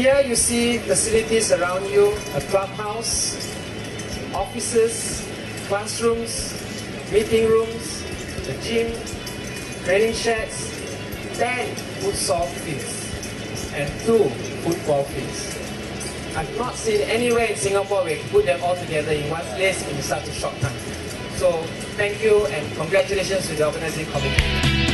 Here you see facilities around you, a clubhouse, offices, classrooms, meeting rooms, a gym, training sheds, 10 futsal fields, and 2 football fields. I've not seen anywhere in Singapore where you put them all together in one place in such a short time. So thank you and congratulations to the organizing committee.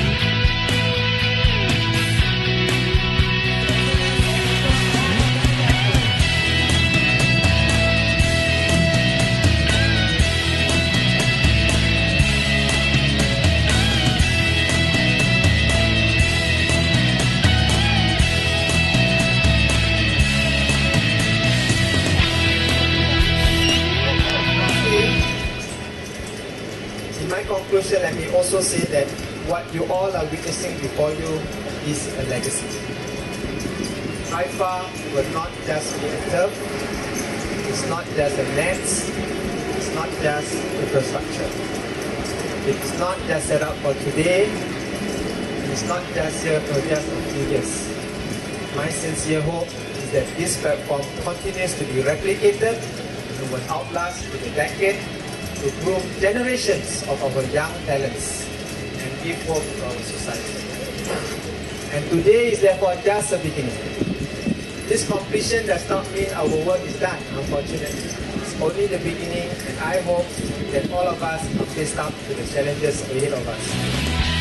In my conclusion, let me also say that what you all are witnessing before you is a legacy. Haifa will not just be a turf, it's not just a net, it's not just infrastructure. It's not just set up for today, it's not just here for just a few years. My sincere hope is that this platform continues to be replicated and will outlast the decade to groom generations of our young talents and give hope to our society. And today is therefore just a beginning. This completion does not mean our work is done, unfortunately. It's only the beginning and I hope that all of us are faced up to the challenges ahead of us.